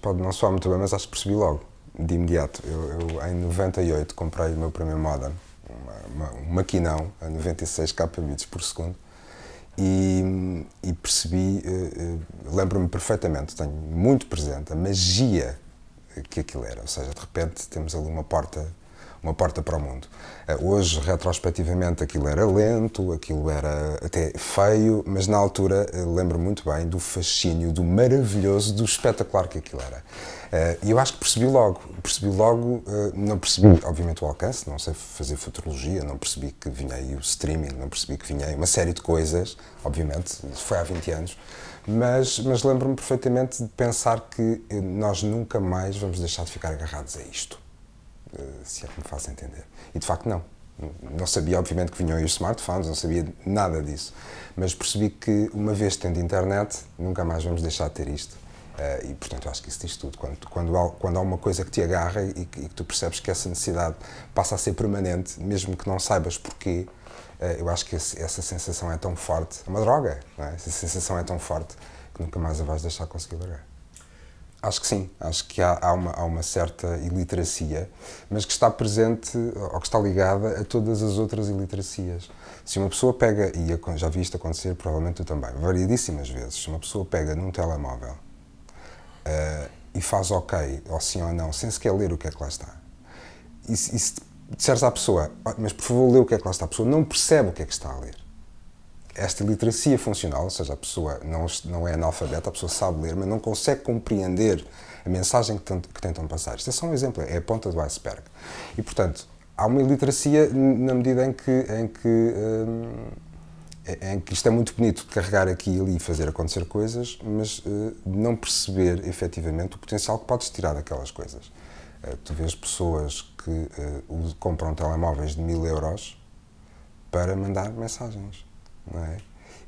Pode não soar muito bem, mas acho que percebi logo, de imediato. Eu, eu em 98 comprei o meu primeiro modem, uma, uma, um maquinão a 96 kbps por segundo e, e percebi, uh, uh, lembro-me perfeitamente, tenho muito presente a magia que aquilo era. Ou seja, de repente temos ali uma porta uma porta para o mundo. Eh, hoje, retrospectivamente, aquilo era lento, aquilo era até feio, mas na altura eh, lembro muito bem do fascínio, do maravilhoso, do espetacular que aquilo era. Eh, e eu acho que percebi logo, percebi logo, não percebi, obviamente, o alcance, não sei fazer futurologia, não percebi que vinha aí o streaming, não percebi que vinha aí uma série de coisas, obviamente, foi há 20 anos, mas, mas lembro-me perfeitamente de pensar que nós nunca mais vamos deixar de ficar agarrados a isto. Eh, se é que me faço entender. E de facto não. Não sabia, obviamente, que vinham aí os smartphones, não sabia nada disso. Mas percebi que, uma vez tendo internet, nunca mais vamos deixar de ter isto. Uh, e, portanto, acho que isso diz tudo. Quando, quando, há, quando há uma coisa que te agarra e que, e que, tu percebes que essa necessidade passa a ser permanente, mesmo que não saibas porquê, uh, eu acho que esse, essa sensação é tão forte. É uma droga, não é? Essa sensação é tão forte que nunca mais a vais deixar conseguir largar. Acho que sim, acho que há, há, uma, há, uma, certa iliteracia, mas que está presente ou que está ligada a todas as outras iliteracias. Se uma pessoa pega, e já vi isto acontecer, provavelmente tu também, variedíssimas vezes, se uma pessoa pega num telemóvel uh, e faz ok, ou sim ou não, sem sequer ler o que é que lá está, e, e se disseres à pessoa, mas por favor lê o que é que lá está, a pessoa não percebe o que é que está a ler esta literacia funcional, ou seja, a pessoa não, não é analfabeta, a pessoa sabe ler, mas não consegue compreender a mensagem que, que tentam passar. Isto é só um exemplo, é a ponta do iceberg. E, portanto, há uma iliteracia na medida em que, em que, hum, em que isto é muito bonito de carregar aqui e ali e fazer acontecer coisas, mas uh, não perceber efetivamente o potencial que podes tirar daquelas coisas. Uh, tu vês pessoas que uh, compram telemóveis de mil euros para mandar mensagens não é?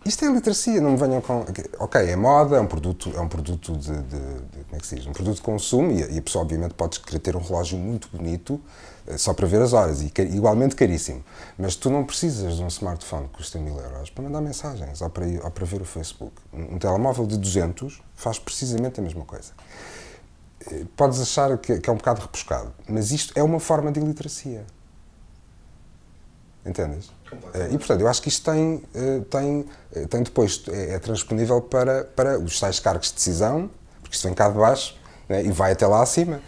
Isto é literacia, não me venham com. Ok, é moda, é um produto, é um produto de, de, de como é que se diz? Um produto de consumo e, e a pessoa, obviamente, pode querer ter um relógio muito bonito eh, só para ver as horas e igualmente caríssimo. Mas tu não precisas de um smartphone que custa mil euros para mandar mensagens ou para, ou para ver o Facebook. Um, um telemóvel de 200 faz precisamente a mesma coisa. Eh, podes achar que, que é um bocado repuscado, mas isto é uma forma de iliteracia. Entendes? Eh, e, portanto, eu acho que isto tem, eh, tem, eh, tem depois, é, é transponível para, para os tais cargos de decisão, porque isto vem cá de baixo né, e vai até lá acima.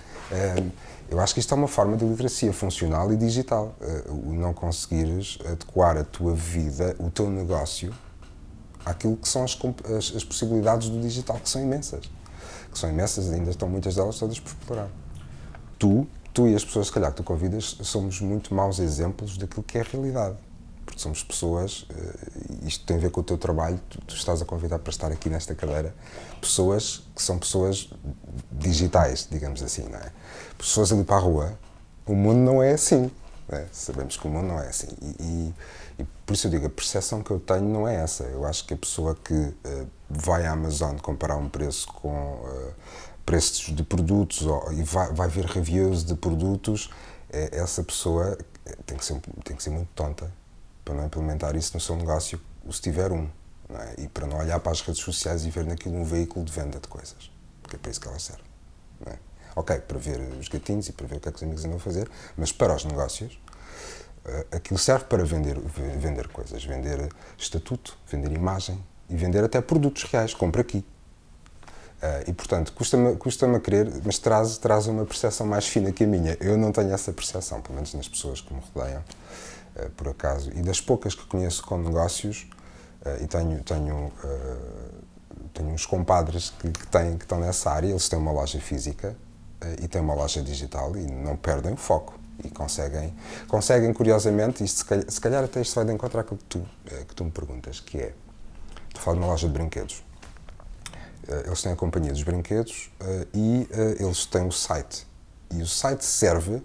Eu acho que isto é uma forma de literacia funcional e digital. O não conseguires adequar a tua vida, o teu negócio, àquilo que são as, as, as possibilidades do digital, que são imensas. Que são imensas, ainda estão muitas delas todas por explorar. Tu, tu e as pessoas, se calhar, que tu convidas, somos muito maus exemplos daquilo que é a realidade porque somos pessoas, uh, isto tem a ver com o teu trabalho, tu, tu, estás a convidar para estar aqui nesta cadeira, pessoas que são pessoas digitais, digamos assim, não é? Pessoas ali para a rua, o mundo não é assim, é? sabemos que o mundo não é assim. E, e, e, por isso eu digo, a percepção que eu tenho não é essa. Eu acho que a pessoa que uh, vai à Amazon comparar um preço com uh, preços de produtos ou, e vai, vai ver reviews de produtos, é, essa pessoa tem que, ser, tem que ser muito tonta para não implementar isso no seu negócio, se tiver um. É? E para não olhar para as redes sociais e ver naquilo um veículo de venda de coisas, porque é para isso que ela serve. É? Ok, para ver os gatinhos e para ver o que é que os amigos andam a fazer, mas para os negócios, uh, aquilo serve para vender, vender coisas, vender estatuto, vender imagem e vender até produtos reais. Compra aqui. Uh, e, portanto, custa-me custa a querer, mas traz, traz uma percepção mais fina que a minha. Eu não tenho essa percepção, pelo menos nas pessoas que me rodeiam. Eh, por acaso, e das poucas que conheço com negócios, uh, e tenho, tenho, uh, tenho uns compadres que, que, têm, que estão nessa área, eles têm uma loja física e têm uma loja digital e não perdem o foco. E conseguem, conseguem curiosamente, isto se calhar, se calhar até isto vai de encontrar aquilo que tu, que tu me perguntas, que é, tu falas de uma loja de brinquedos. Eles têm a companhia dos brinquedos e eles têm o site. E o site serve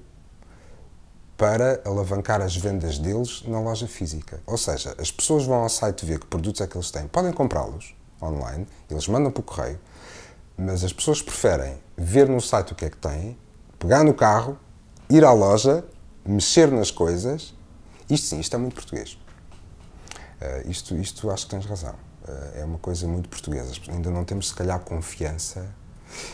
para alavancar as vendas deles na loja física. Ou seja, as pessoas vão ao site ver que produtos é que eles têm, podem comprá-los online, eles mandam o correio, mas as pessoas preferem ver no site o que é que têm, pegar no carro, ir à loja, mexer nas coisas. Isto sim, isto é muito português. Uh, isto, isto acho que tens razão. É uma coisa muito portuguesa. Ainda não temos, se calhar, confiança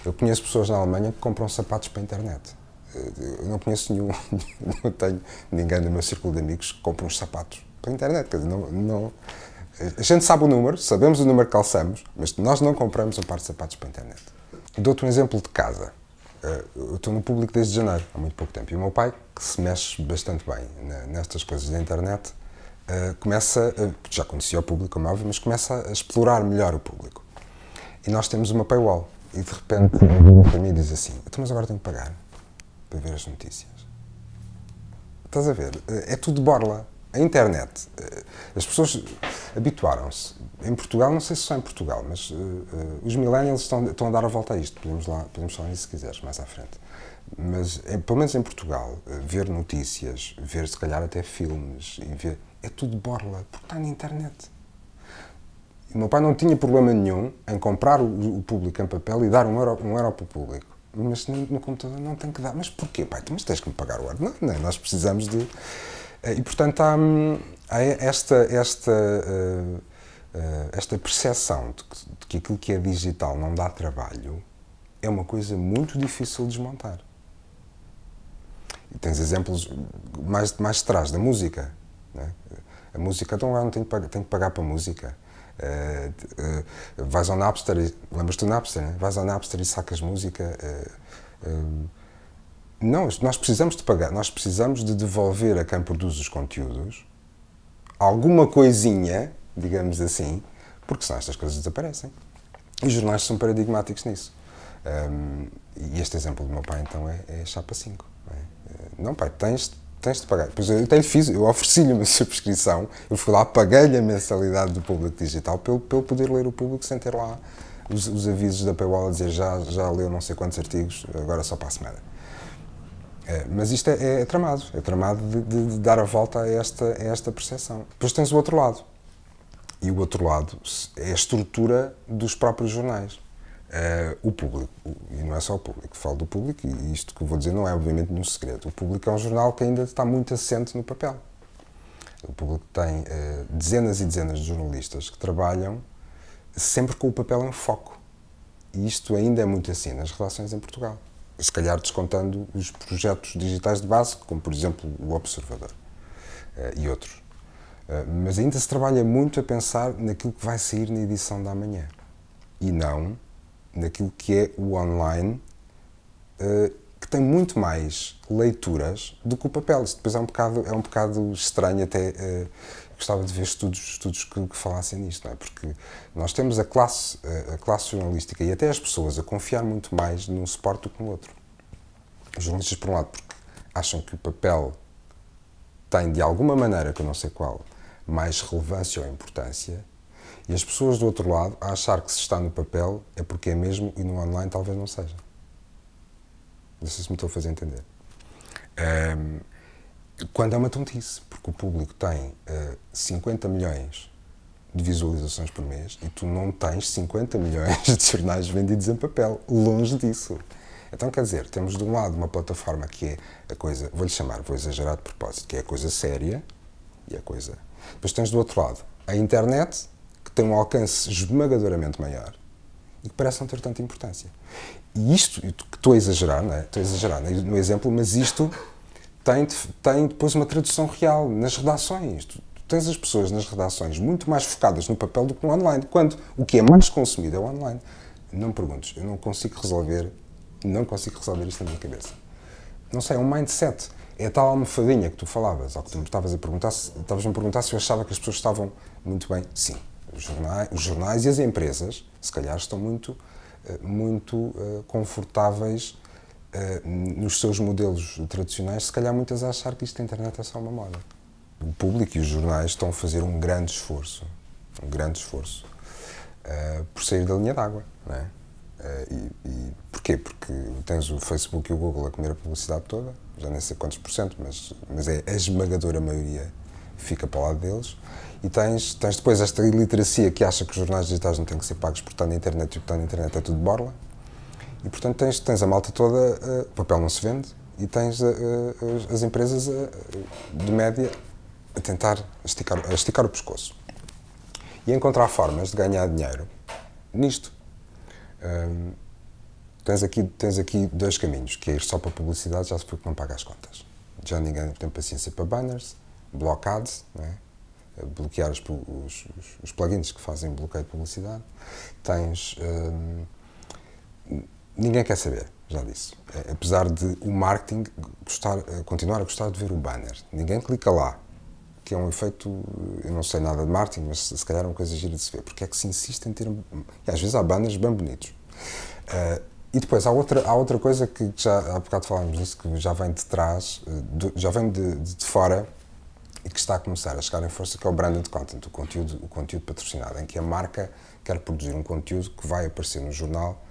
Eu conheço pessoas na Alemanha que compram sapatos para a internet. Eu não conheço nenhum, não tenho ninguém no meu círculo de amigos que compra uns sapatos para a internet. Quer dizer, não, não, a gente sabe o número, sabemos o número que calçamos, mas nós não compramos um par de sapatos para a internet. Dou-te um exemplo de casa. Eh, eu estou no público desde janeiro, há muito pouco tempo, e o meu pai, que se mexe bastante bem nestas coisas da internet, eh, começa, já conhecia o público, como é óbvio, mas começa a explorar melhor o público. E nós temos uma paywall, e de repente para mim diz assim: então, mas agora tenho que pagar para ver as notícias. Estás a ver? Eh, é tudo borla. A internet. As pessoas habituaram-se. Em Portugal, não sei se só em Portugal, mas uh, uh, os millennials estão, estão, a dar a volta a isto. Podemos, lá, podemos falar nisso se quiseres, mais à frente. Mas, pelo menos em Portugal, uh, ver notícias, ver se calhar até filmes, e ver, é tudo borla, porque está na internet. O meu pai não tinha problema nenhum em comprar o, o público em papel e dar um euro, um euro para o público. Mas no, computador não tem que dar. Mas porquê, pai? Mas tens que me pagar o euro. Não, não, nós precisamos de. E, portanto, há, hum, há esta, esta, uh, uh, esta percepção de que, de que aquilo que é digital não dá trabalho é uma coisa muito difícil de desmontar. E tens exemplos mais, mais de trás da música. Né? A música, então eu não tenho que pagar, que pagar para a música. Uh, uh, vais ao Napster, lembras-te do Napster? Né? Vais ao Napster e sacas música. Uh, não, nós precisamos de pagar, nós precisamos de devolver a quem produz os conteúdos alguma coisinha, digamos assim, porque senão estas coisas desaparecem. E os jornais são paradigmáticos nisso. Um, e este exemplo do meu pai, então, é, é chapa 5. Não, é? não, pai, tens, tens de pagar. Pois eu até fiz, eu ofereci-lhe uma subscrição, eu fui lá, paguei-lhe a mensalidade do público digital para eu, poder ler o público sem ter lá os, os avisos da paywall a dizer já, já leu não sei quantos artigos, agora só para a semana. É, mas isto é, é, tramado, é tramado de, de, de, dar a volta a esta, a esta percepção. Depois tens o outro lado. E o outro lado é a estrutura dos próprios jornais. É, o público, e não é só o público, falo do público, e isto que vou dizer não é obviamente nenhum segredo. O público é um jornal que ainda está muito assente no papel. O público tem é, dezenas e dezenas de jornalistas que trabalham sempre com o papel em foco. E isto ainda é muito assim nas relações em Portugal se calhar descontando os projetos digitais de base, como por exemplo o Observador uh, e outros. Uh, mas ainda se trabalha muito a pensar naquilo que vai sair na edição da manhã e não naquilo que é o online, uh, que tem muito mais leituras do que o papel. Isso depois é um bocado, é um bocado estranho até gostava de ver estudos, estudos que, que, falassem nisto, não é? Porque nós temos a classe, a classe jornalística e até as pessoas a confiar muito mais num suporte do que no outro. Os jornalistas, por um lado, porque acham que o papel tem, de alguma maneira, que eu não sei qual, mais relevância ou importância, e as pessoas do outro lado a achar que se está no papel é porque é mesmo e no online talvez não seja. Não sei se me estou a fazer entender. Um, quando é uma tontice, porque o público tem uh, eh, 50 milhões de visualizações por mês e tu não tens 50 milhões de jornais vendidos em papel. Longe disso. Então, quer dizer, temos de um lado uma plataforma que é a coisa, vou-lhe chamar, vou exagerar de propósito, que é a coisa séria e a coisa. Depois tens do outro lado a internet, tem um alcance esmagadoramente maior e que parece não ter tanta importância. E isto, que estou a exagerar, não é? Estou a exagerar no exemplo, mas isto tem, tem depois uma tradução real nas redações. Tu, tu tens as pessoas nas redações muito mais focadas no papel do que no online, quando o que é mais consumido é o online. Não me perguntes, eu não consigo resolver, não consigo resolver isto na minha cabeça. Não sei, é um mindset. É a tal almofadinha que tu falavas, ou que tu me estavas a perguntar, estavas a perguntar se eu achava que as pessoas estavam muito bem. Sim, os jornais, os jornais e as empresas, se calhar, estão muito, eh, muito uh, confortáveis eh, nos seus modelos tradicionais, se calhar muitas a achar que isto da internet é só uma moda. O público e os jornais estão a fazer um grande esforço, um grande esforço, por sair da linha d'água, é? E porquê? Porque tens o Facebook e o Google a comer a publicidade toda, já nem sei quantos por cento, mas, mas é a esmagadora maioria fica para o lado deles. E tens, tens depois esta iliteracia que acha que os jornais digitais não têm que ser pagos por estar na internet e por estar na internet é tudo borla. E, portanto, tens, tens a malta toda, uh, papel não se vende, e tens uh, as empresas uh, de média a tentar esticar, a esticar o pescoço. E encontrar formas de ganhar dinheiro nisto. Um, tens aqui, tens aqui dois caminhos, que é ir só para publicidade, já se foi que não paga as contas. Já ninguém tem paciência para banners, blocados, né? bloquear os, os, os, plugins que fazem bloqueio de publicidade. Tens. Hum, ninguém quer saber, já disse. É, apesar de o marketing gostar, eh, continuar a gostar de ver o banner. Ninguém clica lá, que é um efeito. Eu não sei nada de marketing, mas se calhar é uma coisa gira de se ver. Porque é que se insiste em ter. E às vezes há banners bem bonitos. Uh, e depois há outra, há outra coisa que já há bocado falámos disso, que já vem de trás, eh, já vem de, de, fora e que está a começar a chegar em força, que é o branded content, o conteúdo, o conteúdo patrocinado, em que a marca quer produzir um conteúdo que vai aparecer no jornal,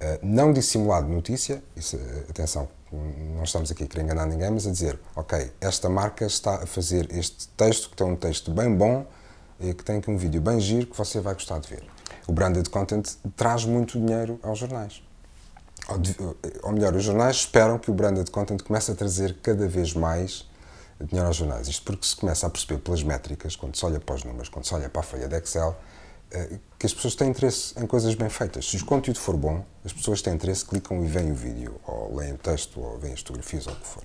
eh, não dissimulado de notícia, isso, eh, atenção, não estamos aqui a querer enganar ninguém, mas a dizer, ok, esta marca está a fazer este texto, que tem um texto bem bom, que tem um vídeo bem giro, que você vai gostar de ver. O branded content traz muito dinheiro aos jornais ou melhor, os jornais esperam que o branded content comece a trazer cada vez mais dinheiro aos jornais. Isto porque se começa a perceber pelas métricas, quando se olha para os números, quando se olha para a folha de Excel, eh, que as pessoas têm interesse em coisas bem feitas. Se o conteúdo for bom, as pessoas têm interesse, clicam e veem o vídeo, ou leem o texto, ou veem as fotografias, ou o que for.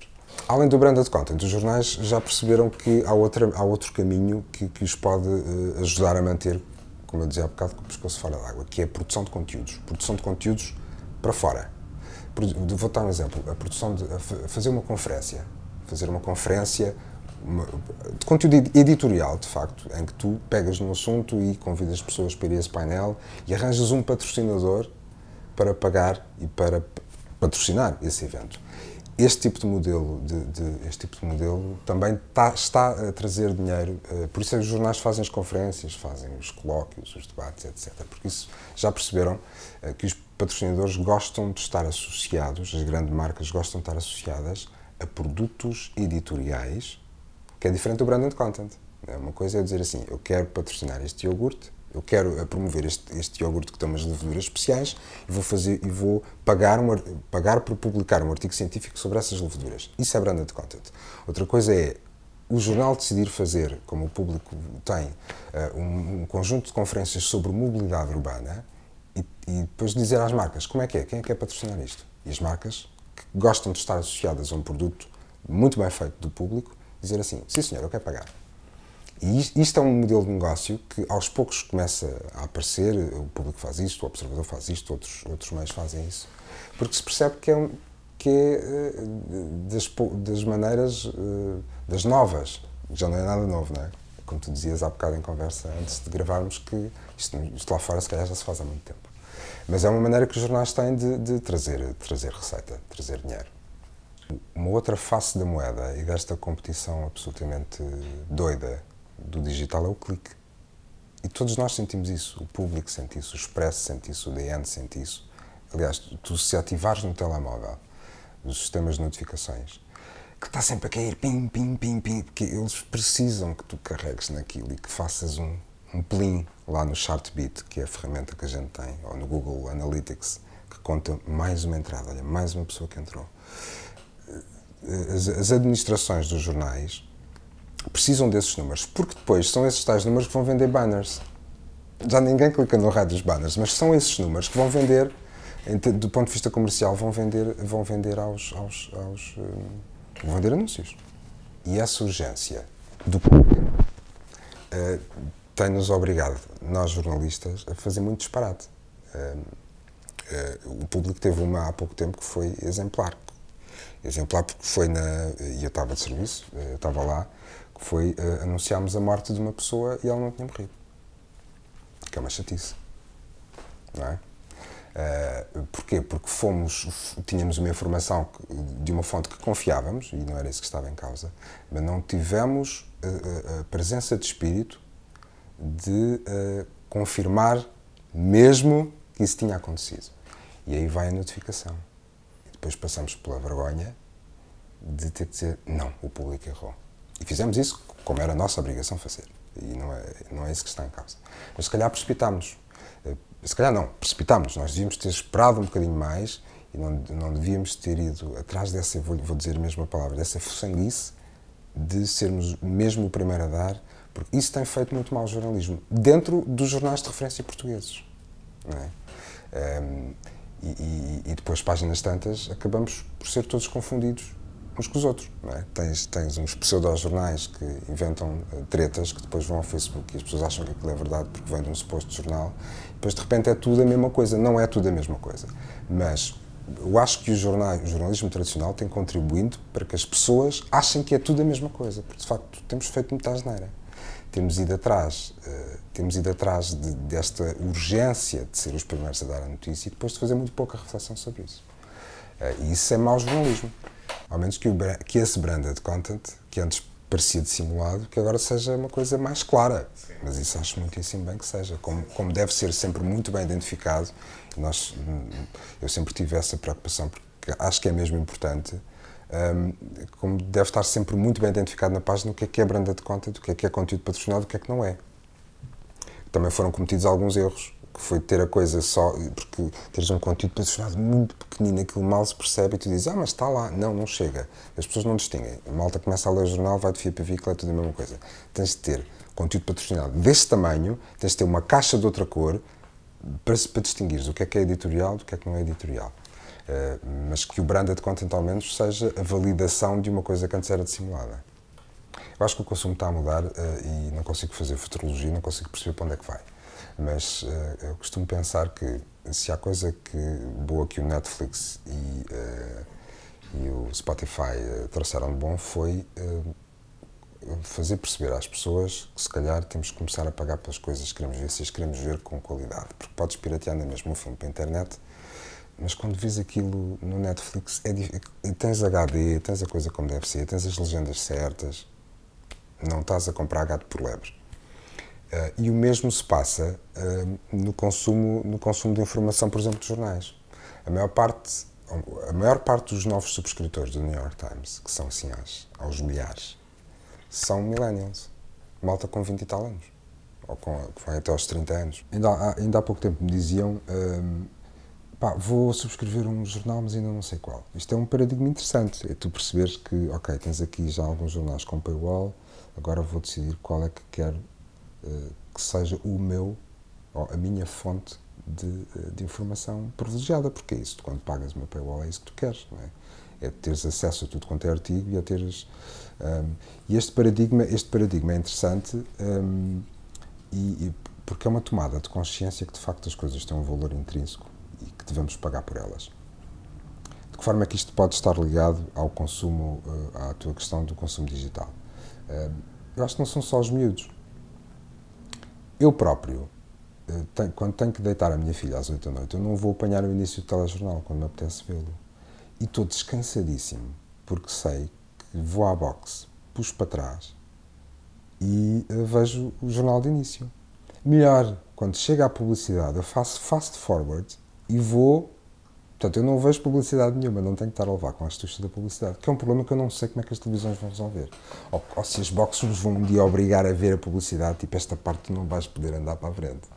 Além do branded content, os jornais já perceberam que há, outra, há outro caminho que, que os pode uh, ajudar a manter, como eu dizia há bocado, com o pescoço fora d'água, que é a produção de conteúdos. Produção de conteúdos para fora. Vou dar um exemplo. A produção de a fazer uma conferência, fazer uma conferência uma, de conteúdo editorial, de facto, em que tu pegas no assunto e convidas pessoas para ir a esse painel e arranjas um patrocinador para pagar e para patrocinar esse evento. Este tipo de modelo, de, de este tipo de modelo também tá, está a trazer dinheiro, uh, por isso é que os jornais fazem as conferências, fazem os colóquios, os debates, etc. Porque isso já perceberam uh, que os patrocinadores gostam de estar associados, as grandes marcas gostam de estar associadas a produtos editoriais, que é diferente do branded content. É uma coisa é dizer assim, eu quero patrocinar este iogurte, eu quero eh, promover este, este iogurte que tem umas leveduras especiais e vou fazer e vou pagar um, pagar por publicar um artigo científico sobre essas leveduras. Isso é branded content. Outra coisa é o jornal decidir fazer, como o público tem, uh, um, conjunto de conferências sobre mobilidade urbana e, e, depois dizer às marcas como é que é, quem é que quer patrocinar isto. E as marcas gostam de estar associadas a um produto muito bem feito do público, dizer assim, sim senhor, eu quero pagar. E isto é um modelo de negócio que aos poucos começa a aparecer, o público faz isto, o observador faz isto, outros, outros meios fazem isso, porque se percebe que é, um, que é eh, das, das maneiras, eh, das novas, já não é nada novo, não é? Como tu dizias há bocado em conversa antes de gravarmos, que isto, isto lá fora se calhar já se faz há muito tempo. Mas é uma maneira que os jornais têm de, de trazer, trazer receita, trazer dinheiro. Uma outra face da moeda e desta competição absolutamente doida do digital é o clique. E todos nós sentimos isso. O público sente isso, o Expresso sente isso, o DN sente isso. Aliás, tu se ativares no telemóvel os sistemas de notificações, que está sempre a cair, pim, pim, pim, pim, porque eles precisam que tu carregues naquilo e que faças um, um plim lá no Chartbeat, que é a ferramenta que a gente tem, ou no Google Analytics, que conta mais uma entrada, olha, mais uma pessoa que entrou. As, as administrações dos jornais precisam desses números, porque depois são esses tais números que vão vender banners. Já ninguém clica no raio dos banners, mas são esses números que vão vender, do ponto de vista comercial, vão vender, vão vender aos, aos, aos eh, vão vender anúncios. E essa urgência do público uh, tem-nos obrigado, nós jornalistas, a fazer muito disparate. Uh, uh, o público teve uma há pouco tempo que foi exemplar. Exemplar porque foi na. E eu estava de serviço, eu estava lá, foi uh, anunciarmos a morte de uma pessoa e ela não tinha morrido. Que é uma chatice. Não é? Uh, porquê? Porque fomos, tínhamos uma informação de uma fonte que confiávamos, e não era isso que estava em causa, mas não tivemos a, eh, a presença de espírito de uh, confirmar mesmo que isso tinha acontecido. E aí vai a notificação. E depois passamos pela vergonha de ter que dizer: não, o público errou. E fizemos isso como era a nossa obrigação fazer. E não é, não é isso que está em causa. Mas se calhar precipitámos. Eh, se calhar não, precipitámos. Nós devíamos ter esperado um bocadinho mais e não, não devíamos ter ido atrás dessa, vou, vou dizer a mesma palavra, dessa fuçanguice de sermos mesmo o primeiro a dar, porque isso tem feito muito ao jornalismo, dentro dos jornais de referência portugueses. É? Um, ehm, E, e, e, depois, páginas tantas, acabamos por ser todos confundidos uns com os outros. É? Tens, tens uns pseudo-jornais que inventam uh, tretas que depois vão ao Facebook e as pessoas acham que aquilo é verdade porque vem de um suposto jornal. Depois, de repente, é tudo a mesma coisa. Não é tudo a mesma coisa. Mas eu acho que o, jornal, o jornalismo tradicional tem contribuído para que as pessoas achem que é tudo a mesma coisa. Porque, de facto, temos feito muita asneira. Temos ido atrás, uh, temos ido atrás de, desta urgência de ser os primeiros a dar a notícia e depois de fazer muito pouca reflexão sobre isso. Uh, e isso é mau jornalismo. Ao menos que, o, que esse branded content, que antes parecia dissimulado, que agora seja uma coisa mais clara. Sim. Mas isso acho muitíssimo bem que seja. Como, como deve ser sempre muito bem identificado, nós, eu sempre tive essa preocupação, porque acho que é mesmo importante, um, como deve estar sempre muito bem identificado na página o que é que é branded content, o que é que é conteúdo patrocinado, o que é que não é. Também foram cometidos alguns erros que foi ter a coisa só, porque teres um conteúdo posicionado muito pequenino, aquilo mal se percebe e tu dizes, ah, mas está lá. Não, não chega. As pessoas não distinguem. A malta começa a ler o jornal, vai de fia para vícola, é tudo a mesma coisa. Tens de ter conteúdo patrocinado deste tamanho, tens de ter uma caixa de outra cor para, para distinguires o que é que é editorial do que é que não é editorial. Uh, mas que o branded content, ao menos, seja a validação de uma coisa que antes era dissimulada. Eu acho que o consumo está a mudar uh, e não consigo fazer futurologia, não consigo perceber para onde é que vai. Mas uh, eu costumo pensar que se há coisa que boa que o Netflix e, e o Spotify trouxeram de bom foi fazer perceber às pessoas que se calhar temos que começar a pagar pelas coisas que queremos ver, se as queremos ver com qualidade. Porque podes piratear na mesma um filme para a internet, mas quando vês aquilo no Netflix, é tens HD, tens a coisa como deve ser, tens as legendas certas, não estás a comprar gato por lebre. Uh, e o mesmo se passa uh, no, consumo, no consumo de informação, por exemplo, de jornais. A maior parte, a maior parte dos novos subscritores do New York Times, que são assim aos, aos milhares, são millennials. Malta com 20 e tal anos. Ou com, que vai até aos 30 anos. Ainda há, ainda há pouco tempo me diziam uh, pá, vou subscrever um jornal, mas ainda não sei qual. Isto é um paradigma interessante. É tu perceberes que, ok, tens aqui já alguns jornais com paywall, agora vou decidir qual é que quero eh, que seja o meu, ou a minha fonte de, eh, de, informação privilegiada, porque é isso, quando pagas meu paywall é isso que tu queres, não é? É teres acesso a tudo quanto é artigo e a teres... Um, ehm, e este paradigma, este paradigma é interessante um, ehm, e, e, porque é uma tomada de consciência que de facto as coisas têm um valor intrínseco que devemos pagar por elas. De que forma é que isto pode estar ligado ao consumo, uh, à tua questão do consumo digital? Uh, eu acho que não são só os miúdos. Eu próprio, eh, quando tenho que deitar a minha filha às 8 da noite, eu não vou apanhar o início do telejornal quando me apetece vê-lo. E estou descansadíssimo, porque sei que vou à boxe, puxo para trás e eh, vejo o jornal de início. Melhor, quando chega a publicidade, eu faço fast forward e vou Portanto, eu não vejo publicidade nenhuma, não tenho que estar a levar com as tuchas da publicidade, que é um problema que eu não sei como é que as televisões vão resolver. Ou, ou se as boxes vão um dia obrigar a ver a publicidade, tipo, esta parte não vais poder andar para a frente.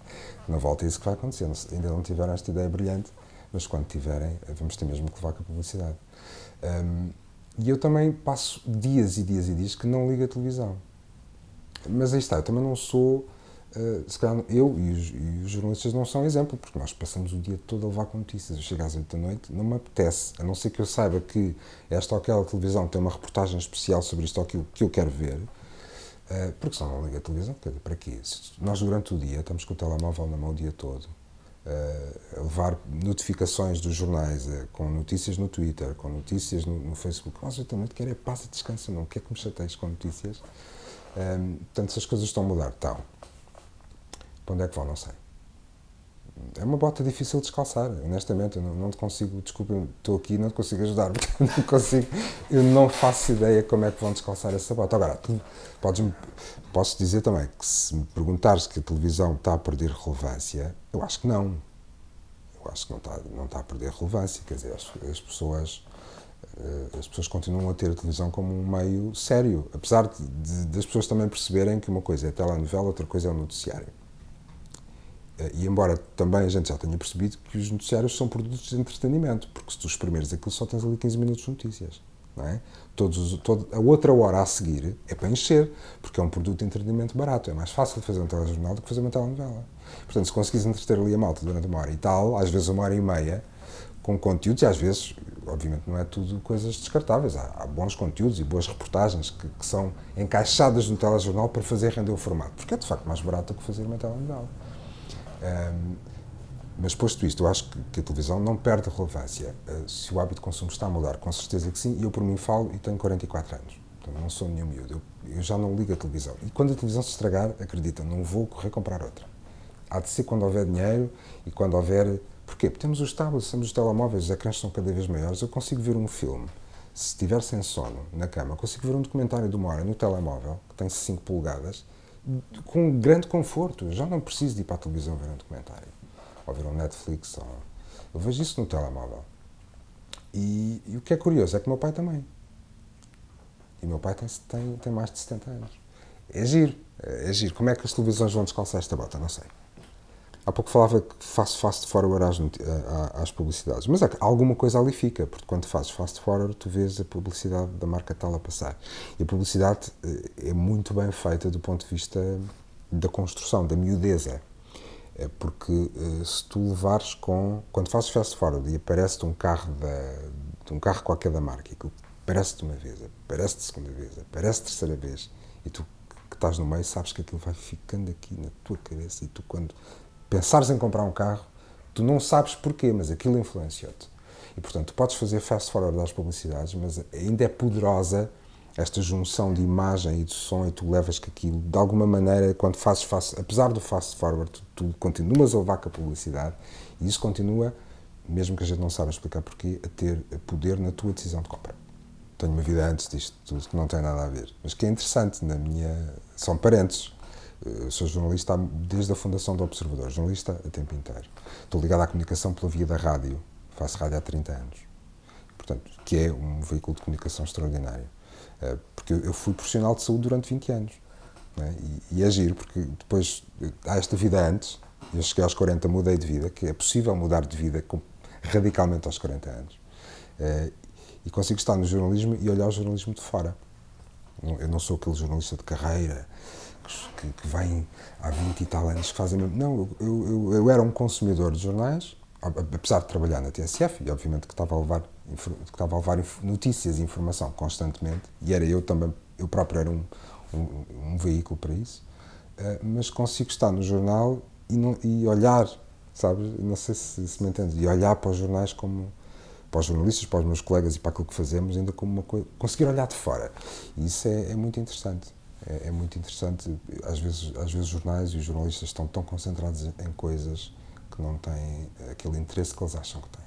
Na volta é isso que vai acontecer. Ainda não tiveram esta ideia brilhante, mas quando tiverem, vamos ter mesmo que levar com a publicidade. Um, e eu também passo dias e dias e dias que não ligo a televisão. Mas aí está, eu também não sou uh, se calhar eu e os, e os, jornalistas não são exemplo, porque nós passamos o dia todo a levar com notícias. Eu chego às 8 da noite, não me apetece, a não ser que eu saiba que esta ou aquela televisão tem uma reportagem especial sobre isto ou aquilo que eu quero ver, uh, porque senão não liga a televisão, para quê? Se nós durante o dia estamos com o telemóvel na mão o dia todo, Uh, levar notificações dos jornais, com notícias no Twitter, com notícias no, no Facebook. Às oito da noite quero é passa, descansa, não. Quer que me chateias com notícias? Um, portanto, se as coisas estão a mudar, estão. Para onde é que vão? Não sei. É uma bota difícil de descalçar, honestamente. Eu não, não te consigo, desculpa, estou aqui não te consigo ajudar, não consigo, eu não faço ideia como é que vão descalçar essa bota. Agora, podes posso dizer também que se me perguntares se a televisão está a perder relevância, eu acho que não. Eu acho que não está, não está a perder relevância. Quer dizer, as, as pessoas eh, as pessoas continuam a ter a televisão como um meio sério, apesar de, de, das pessoas também perceberem que uma coisa é a telenovela, outra coisa é o noticiário. Eh, e embora também a gente já tenha percebido que os noticiários são produtos de entretenimento, porque se tu primeiros aquilo só tens ali 15 minutos de notícias. Não é? Todos os, todo, a outra hora a seguir é para encher, porque é um produto de entretenimento barato. É mais fácil fazer um telejornal do que fazer uma telenovela. Portanto, se conseguires entreter ali a malta durante uma hora e tal, às vezes uma hora e meia, com conteúdos e às vezes, obviamente, não é tudo coisas descartáveis. Há, há bons conteúdos e boas reportagens que, que, são encaixadas no telejornal para fazer render o formato, porque é de facto mais barato que fazer uma telenovela. Um, mas posto isto, eu acho que, que, a televisão não perde relevância. Uh, se o hábito de consumo está a mudar, com certeza que sim, e eu por mim falo e tenho 44 anos. Portanto, não sou nenhum miúdo. Eu, eu já não ligo a televisão. E quando a televisão se estragar, acredita, não vou correr comprar outra. Há de ser quando houver dinheiro e quando houver. Porquê? Porque temos os tablets, temos os telemóveis, os ecrãs são cada vez maiores. Eu consigo ver um filme, se estiver sem sono na cama, consigo ver um documentário de uma hora no telemóvel, que tem 5 polegadas, com grande conforto. Eu já não preciso de ir para a televisão ver um documentário ou ver um Netflix. Ou... Eu vejo isso no telemóvel. E, e, o que é curioso é que meu pai também. E meu pai tem, tem, tem mais de 70 anos. É giro, é, é giro. Como é que as televisões vão descalçar esta bota? Não sei. Há pouco falava que faço fast forward às, às publicidades, mas é que alguma coisa ali fica, porque quando fazes fast forward tu vês a publicidade da marca tal a passar. E a publicidade eh, é muito bem feita do ponto de vista da construção, da miudeza. É porque eh, se tu levares com. Quando fazes fast forward e aparece-te um carro da, de um carro qualquer da marca, e aparece-te uma vez, aparece-te segunda vez, aparece terceira vez, e tu que estás no meio sabes que aquilo vai ficando aqui na tua cabeça, e tu quando pensares em comprar um carro, tu não sabes porquê, mas aquilo influenciou-te. E portanto, tu podes fazer fast forward das publicidades, mas ainda é poderosa esta junção de imagem e de som e tu levas que aquilo, de alguma maneira, quando fazes, fast, apesar do fast forward, tu, tu continuas a levar com a publicidade e isso continua, mesmo que a gente não saiba explicar porquê, a ter poder na tua decisão de compra. Tenho uma vida antes disto tudo que não tem nada a ver, mas que é interessante, na minha... são parentes. Eu sou jornalista desde a fundação do Observador, jornalista a tempo inteiro. Estou ligado à comunicação pela via da rádio, faço rádio há 30 anos. Portanto, que é um veículo de comunicação extraordinário. Eh, porque eu fui profissional de saúde durante 20 anos. Né? E, e é giro, porque depois há esta vida antes, eu cheguei aos 40, mudei de vida, que é possível mudar de vida radicalmente aos 40 anos. Eh, e consigo estar no jornalismo e olhar o jornalismo de fora. Eu não sou aquele jornalista de carreira que, que vem há 20 e tal anos que fazem. Não, eu, eu, eu era um consumidor de jornais, apesar de trabalhar na TSF, e obviamente que estava a levar, que estava a levar notícias e informação constantemente, e era eu também, eu próprio era um, um, um veículo para isso, uh, mas consigo estar no jornal e, não, e olhar, sabes, não sei se, se me entende, e olhar para os jornais como, para os jornalistas, para os meus colegas e para aquilo que fazemos, ainda como uma coisa, conseguir olhar de fora. E isso é, é muito interessante. É, é, muito interessante. Às vezes, às vezes os jornais e os jornalistas estão tão concentrados em coisas que não têm aquele interesse que eles acham que têm.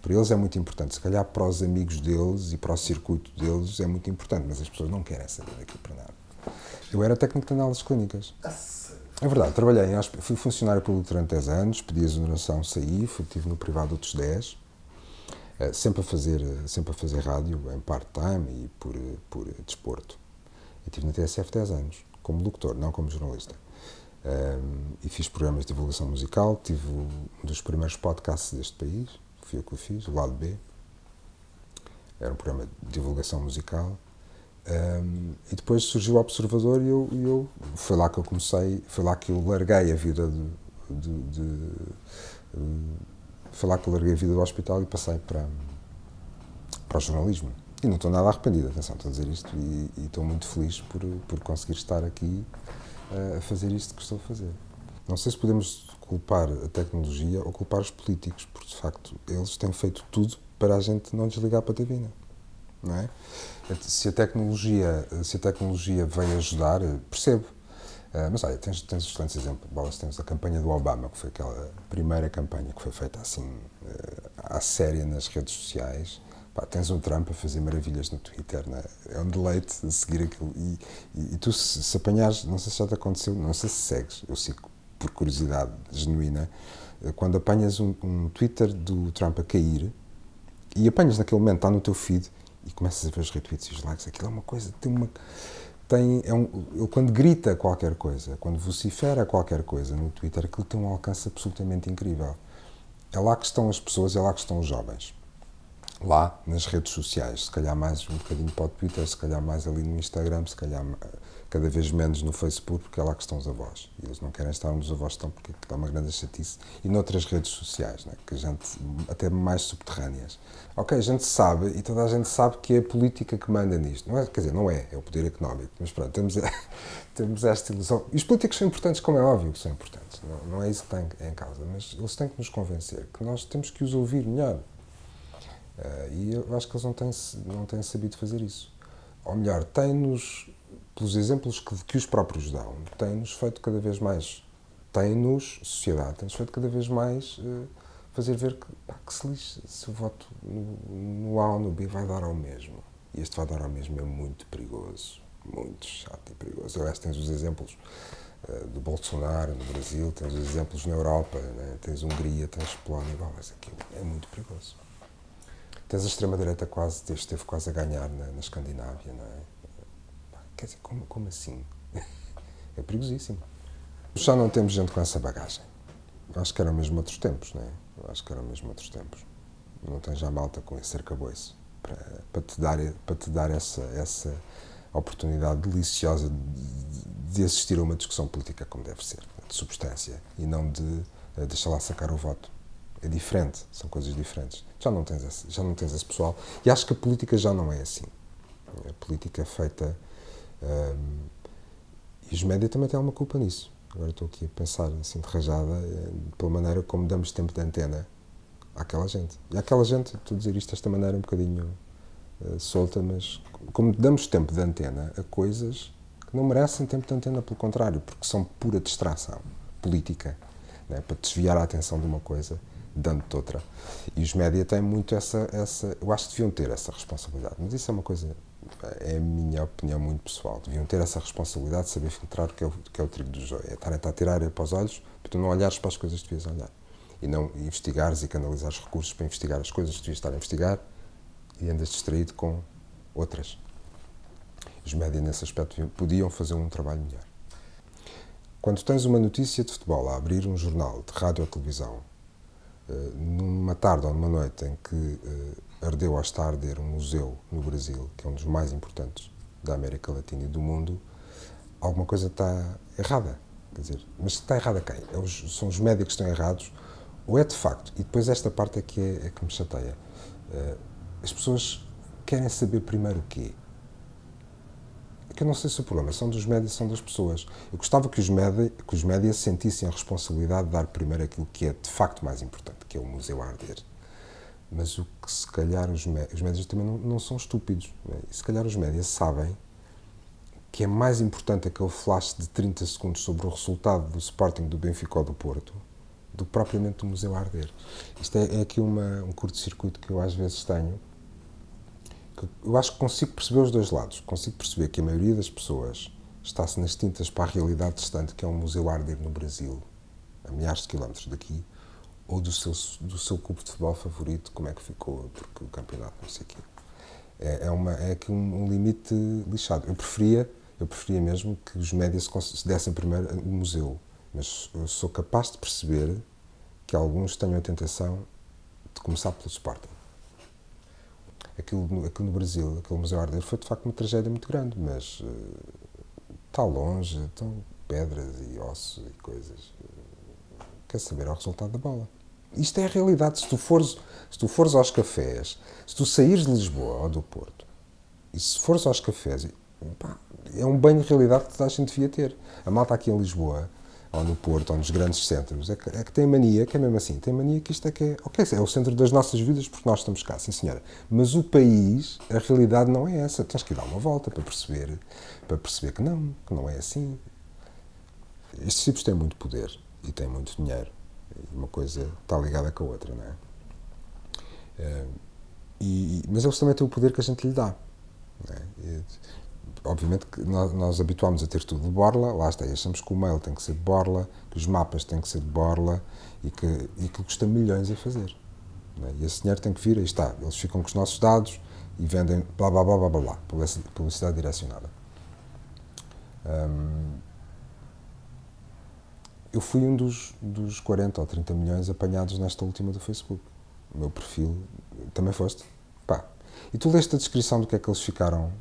Para eles é muito importante, se calhar para os amigos deles e para o circuito deles é muito importante, mas as pessoas não querem saber daquilo para nada. Eu era técnico de análises clínicas. É verdade, trabalhei, fui funcionário público durante 10 anos, pedi exoneração, saí, fui, estive no privado outros 10, eh, sempre a fazer, sempre a fazer rádio em part-time e por, por desporto. Eu estive na TSF 10 anos, como locutor, não como jornalista. Um, e fiz programas de divulgação musical. Tive um dos primeiros podcasts deste país, fui eu que o fiz, o lado B. Era um programa de divulgação musical. Um, e depois surgiu o Observador e eu, eu, foi lá que eu comecei, foi lá que eu larguei a vida de, de, de, de foi lá que eu larguei a vida do hospital e passei para, para o jornalismo. E não estou nada arrependido, atenção, estou a dizer isto e, e estou muito feliz por, por conseguir estar aqui a fazer isto que estou a fazer. Não sei se podemos culpar a tecnologia ou culpar os políticos, porque de facto eles têm feito tudo para a gente não desligar a patavina. Não é? Se a tecnologia, se a tecnologia vem ajudar, percebo. Uh, mas olha, tens, tens excelentes exemplos. Bolas, temos a campanha do Obama, que foi aquela primeira campanha que foi feita assim, à séria nas redes sociais, Pá, tens um Trump a fazer maravilhas no Twitter, né? é um deleite seguir aquilo. E, e, e, tu, se, se apanhares, não sei se já te aconteceu, não sei se segues, eu sigo por curiosidade genuína, eh, quando apanhas um, um Twitter do Trump a cair e apanhas naquele momento, está no teu feed e começas a ver os retweets e os likes, aquilo é uma coisa, tem uma. Tem, é um, eu, quando grita qualquer coisa, quando vocifera qualquer coisa no Twitter, aquilo tem um alcance absolutamente incrível. É lá que estão as pessoas, é lá que estão os jovens lá nas redes sociais, se calhar mais um bocadinho para o Twitter, se calhar mais ali no Instagram, se calhar cada vez menos no Facebook, porque é lá que estão os avós. E eles não querem estar onde os avós estão, porque dá uma grande chatice. E noutras redes sociais, né, que a gente, até mais subterrâneas. Ok, a gente sabe, e toda a gente sabe que é a política que manda nisto. Não é, quer dizer, não é, é o poder económico. Mas pronto, temos, temos esta ilusão. E os políticos são importantes, como é óbvio que são importantes. Não, não é isso que está em, em causa. Mas eles têm que nos convencer que nós temos que os ouvir melhor. Uh, e eu acho que eles não têm, não têm sabido fazer isso. Ou melhor, têm-nos pelos exemplos que, que os próprios dão, tem-nos feito cada vez mais, tem-nos, sociedade, tem-nos feito cada vez mais uh, fazer ver que, que se lixe, se voto no, no, A ou no B vai dar ao mesmo. E este vai dar ao mesmo é muito perigoso, muito chato e perigoso. Aliás, tens os exemplos uh, do Bolsonaro no Brasil, tens os exemplos na Europa, né? tens Hungria, tens Polónia, igual, mas aquilo é muito perigoso. Tens a extrema-direita quase, esteve quase a ganhar na, na Escandinávia, não é? Quer dizer, como, como assim? é perigosíssimo. Já não temos gente com essa bagagem. Acho que eram mesmo outros tempos, não é? Acho que eram mesmo outros tempos. Não tens já malta com esse arcabouço para, para te dar, para te dar essa, essa oportunidade deliciosa de, de assistir a uma discussão política como deve ser, de substância, e não de eh, deixar lá sacar o voto. É diferente, são coisas diferentes. Já não tens esse, já não tens esse pessoal. E acho que a política já não é assim. A política é feita um, e os médias também têm alguma culpa nisso. Agora estou aqui a pensar, assim, de rajada, eh, pela maneira como damos tempo de antena àquela gente. E àquela gente, estou a dizer isto desta maneira um bocadinho uh, solta, mas como damos tempo de antena a coisas que não merecem tempo de antena, pelo contrário, porque são pura distração política, né, para desviar a atenção de uma coisa, dando-te outra. E os médias têm muito essa, essa. Eu acho que deviam ter essa responsabilidade, mas isso é uma coisa é a minha opinião muito pessoal. Deviam ter essa responsabilidade de saber filtrar o que é o, que é o trigo do joio. É estar a tirar para os olhos para tu não olhares para as coisas que devias olhar. E não investigares e canalizares recursos para investigar as coisas que devias estar a investigar e andas distraído com outras. Os médias, nesse aspecto, podiam fazer um trabalho melhor. Quando tens uma notícia de futebol a abrir um jornal de rádio ou televisão, numa tarde ou numa noite em que eh, ardeu a estar a arder um museu no Brasil, que é um dos mais importantes da América Latina e do mundo, alguma coisa está errada. Quer dizer, mas está errada quem? É os, são os médicos que estão errados? Ou é de facto? E depois esta parte é que, é, é que me chateia. Uh, as pessoas querem saber primeiro o quê? Que eu não sei se o problema são dos médias são das pessoas. Eu gostava que os, média, que os médias sentissem a responsabilidade de dar primeiro aquilo que é de facto mais importante, que é o museu a arder mas o que se calhar os, os médias também não, não são estúpidos. Né? E se calhar os médias sabem que é mais importante aquele flash de 30 segundos sobre o resultado do Sporting do Benfica ou do Porto do que propriamente do Museu a Arder. Isto é, é aqui uma, um curto-circuito que eu às vezes tenho. Eu acho que consigo perceber os dois lados. Consigo perceber que a maioria das pessoas está-se nas tintas para a realidade distante que é um Museu a Arder no Brasil, a milhares de quilómetros daqui, ou do seu, do seu clube de futebol favorito, como é que ficou, porque o campeonato não sei o quê. É, é, uma, é aqui um, um, limite lixado. Eu preferia, eu preferia mesmo que os médias se dessem primeiro o museu, mas eu sou capaz de perceber que alguns tenham a tentação de começar pelo Sporting. Aquilo, aquilo no Brasil, aquele Museu Arder, foi de facto uma tragédia muito grande, mas uh, está longe, estão pedras e ossos e coisas. Quer saber é o resultado da bola. Isto é a realidade. Se tu fores, se tu fores aos cafés, se tu saíres de Lisboa ou do Porto, e se fores aos cafés, pá, é um banho de realidade que toda a gente devia ter. A malta aqui em Lisboa, ou no Porto, ou nos grandes centros, é que, é que tem mania, que é mesmo assim, tem mania que isto é que é, é o centro das nossas vidas porque nós estamos cá, sim senhora. Mas o país, a realidade não é essa. Tens que ir dar uma volta para perceber, para perceber que não, que não é assim. Estes tipos têm muito poder e têm muito dinheiro uma coisa está ligada com a outra, não é? Eh, e, mas eles também têm o poder que a gente lhe dá. É? E, obviamente que nós, nós habituámos a ter tudo de borla, lá está, achamos que o mail tem que ser de borla, que os mapas têm que ser de borla e que, e que custa milhões a fazer. É? E esse dinheiro tem que vir, aí está, eles ficam com os nossos dados e vendem blá blá blá blá blá, blá publicidade direcionada. Um, eu fui um dos, dos 40 ou 30 milhões apanhados nesta última do Facebook. O meu perfil, também foste? E tu leste a descrição do que é que eles ficaram,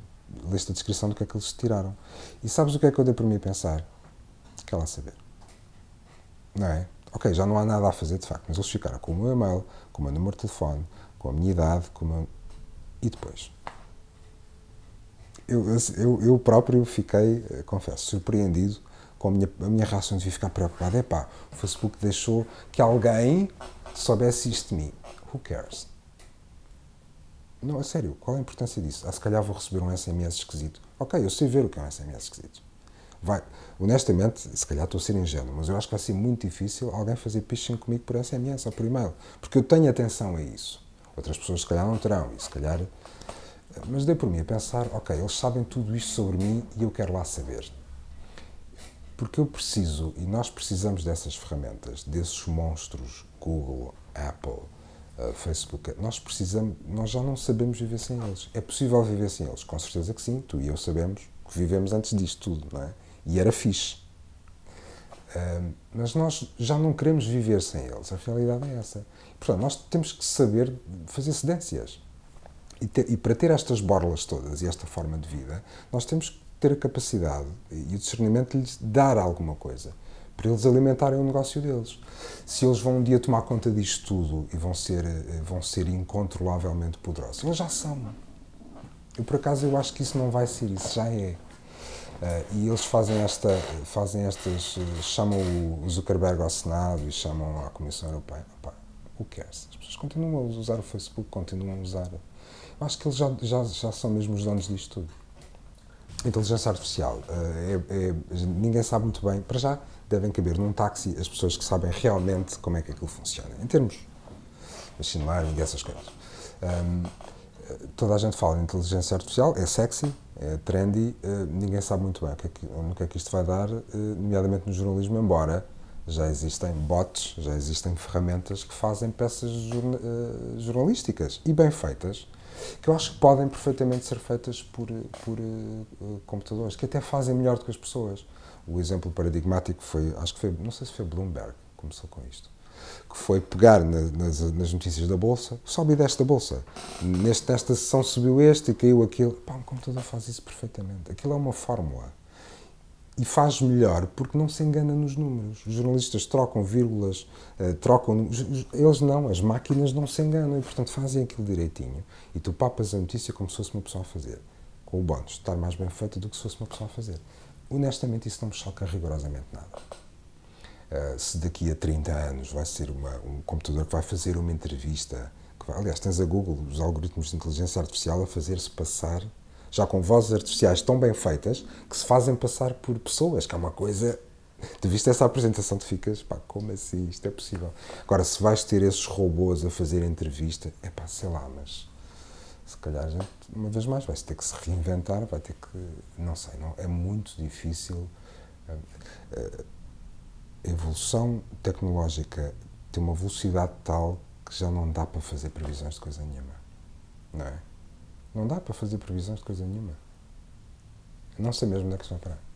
leste a descrição do que é que eles tiraram. E sabes o que é que eu dei para mim a pensar? Quer lá saber. Não é? Ok, já não há nada a fazer de facto, mas eles ficaram com o meu e-mail, com o meu número de telefone, com a minha idade, com o meu... E depois? Eu, eu, eu próprio fiquei, eh, confesso, surpreendido com a minha, a minha reação de ficar preocupado. É pá, o Facebook deixou que alguém soubesse isto de mim. Who cares? Não, a sério, qual a importância disso? Ah, se calhar vou receber um SMS esquisito. Ok, eu sei ver o que é um SMS esquisito. Vai, honestamente, se calhar estou a ser ingênuo, mas eu acho que vai ser muito difícil alguém fazer phishing comigo por SMS ou por e-mail. Porque eu tenho atenção a isso. Outras pessoas, se calhar, não terão. E se calhar. Mas dei por mim a pensar: ok, eles sabem tudo isto sobre mim e eu quero lá saber. Porque eu preciso, e nós precisamos dessas ferramentas, desses monstros, Google, Apple, Facebook, nós precisamos, nós já não sabemos viver sem eles. É possível viver sem eles? Com certeza que sim, tu e eu sabemos que vivemos antes disto tudo, não é? E era fixe. Uh, mas nós já não queremos viver sem eles, a realidade é essa. Portanto, nós temos que saber fazer cedências. E, ter, e para ter estas borlas todas e esta forma de vida, nós temos que ter a capacidade e o discernimento de lhes dar alguma coisa para eles alimentarem o negócio deles. Se eles vão um dia tomar conta disto tudo e vão ser, eh, vão ser incontrolavelmente poderosos, eles já são. Eu, por acaso, eu acho que isso não vai ser, isso já é. Uh, e eles fazem, esta, fazem estas. Uh, chamam o Zuckerberg ao Senado e chamam a Comissão Europeia. Opa, who cares? As pessoas continuam a usar o Facebook, continuam a usar. Eu acho que eles já, já, já são mesmo os donos disto tudo. Inteligência artificial. Uh, é, é, ninguém sabe muito bem. Para já, devem caber num táxi as pessoas que sabem realmente como é que aquilo funciona. Em termos machine learning e essas coisas. Um, toda a gente fala em inteligência artificial, é sexy, é trendy, uh, ninguém sabe muito bem o que, é que, que é que isto vai dar, uh, nomeadamente no jornalismo, embora já existem bots, já existem ferramentas que fazem peças jorna, jornalísticas e bem feitas que eu acho que podem perfeitamente ser feitas por, por uh, computadores, que até fazem melhor do que as pessoas. O exemplo paradigmático foi, acho que foi, não sei se foi Bloomberg que começou com isto, que foi pegar na, nas, nas, notícias da Bolsa, sobe e desce da Bolsa. Neste, nesta sessão subiu este e caiu aquilo. Pá, um computador faz isso perfeitamente. Aquilo é uma fórmula e faz melhor porque não se engana nos números. Os jornalistas trocam vírgulas, uh, trocam. Eles não, as máquinas não se enganam e, portanto, fazem aquilo direitinho. E tu papas a notícia como se fosse uma pessoa a fazer, com o bónus de estar mais bem feita do que se fosse uma pessoa a fazer. Honestamente, isso não me choca rigorosamente nada. Uh, se daqui a 30 anos vai ser uma, um computador que vai fazer uma entrevista, vai, aliás, tens a Google, os algoritmos de inteligência artificial a fazer-se passar já com vozes artificiais tão bem feitas que se fazem passar por pessoas, que é uma coisa. De vista essa apresentação, tu ficas, pá, como assim? Isto é possível. Agora, se vais ter esses robôs a fazer entrevista, é pá, sei lá, mas se calhar a gente, uma vez mais, vai-se ter que se reinventar, vai ter que. Não sei, não, é muito difícil. A evolução tecnológica tem uma velocidade tal que já não dá para fazer previsões de coisa nenhuma. Não é? Não dá para fazer previsões de coisa nenhuma. Não sei mesmo onde é que se vai parar.